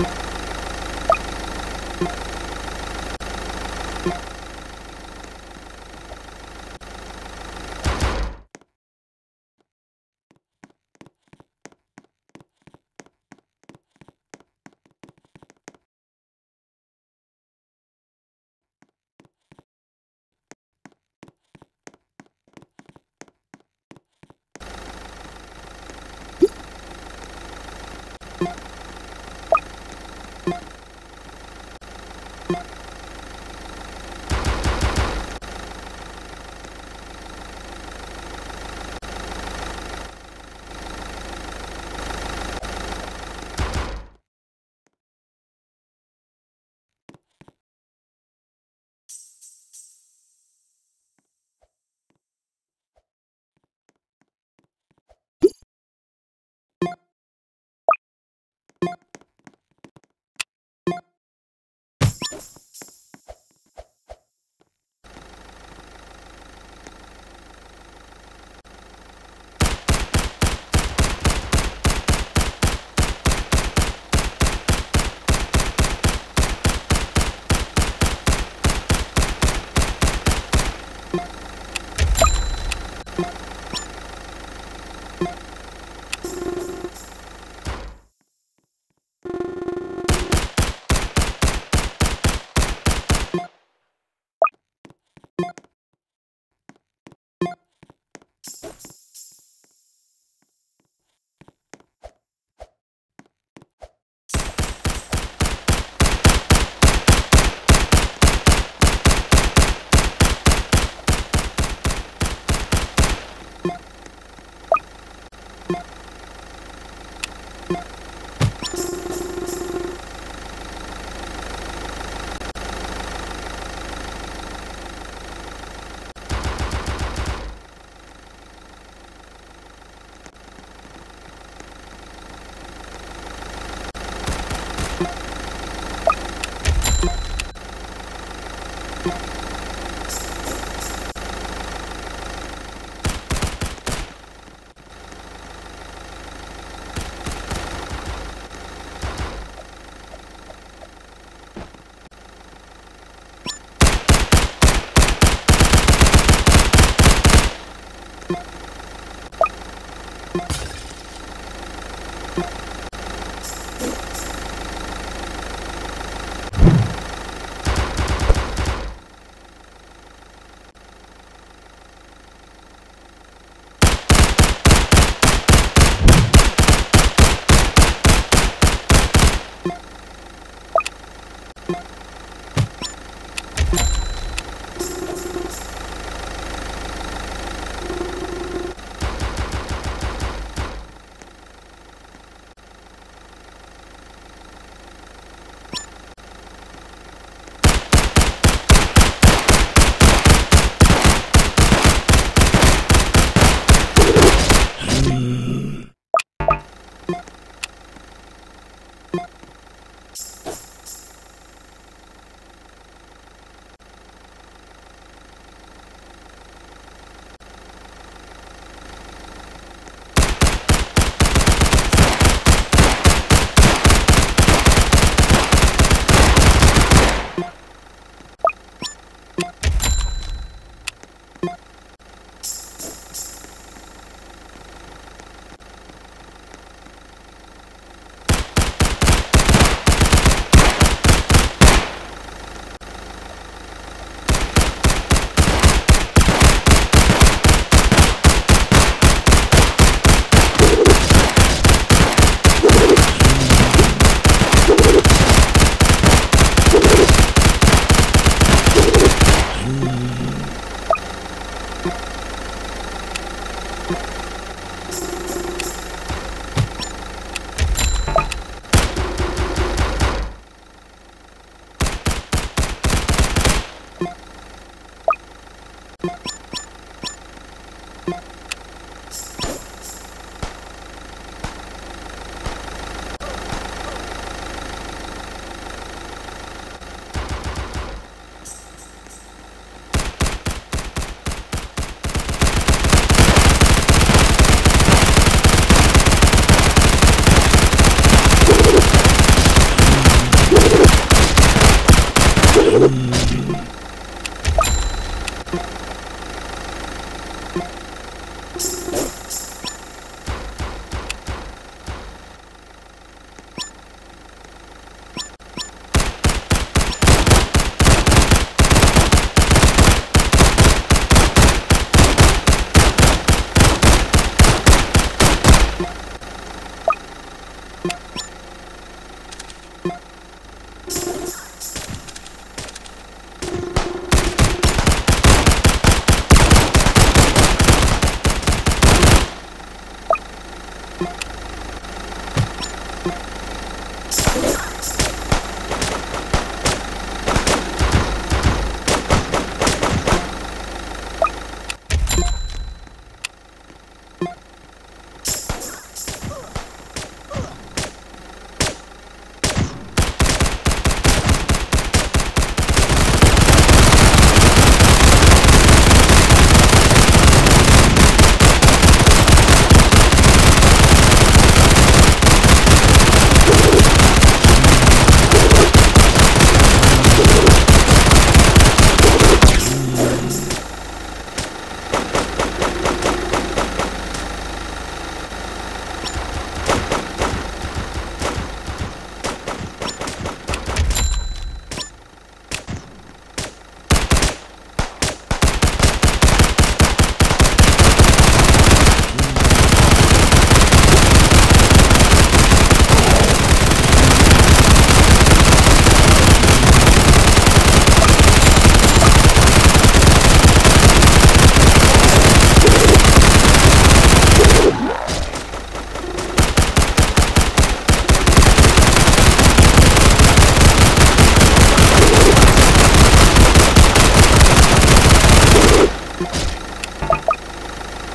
you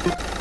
you